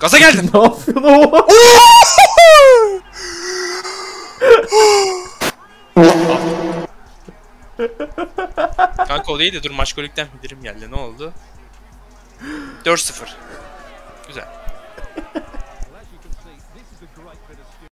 Gaza geldin. ne yapıyorsun o? Kanka o değil de dur maç golükten bildirim geldi. Ne oldu? 4-0. Güzel.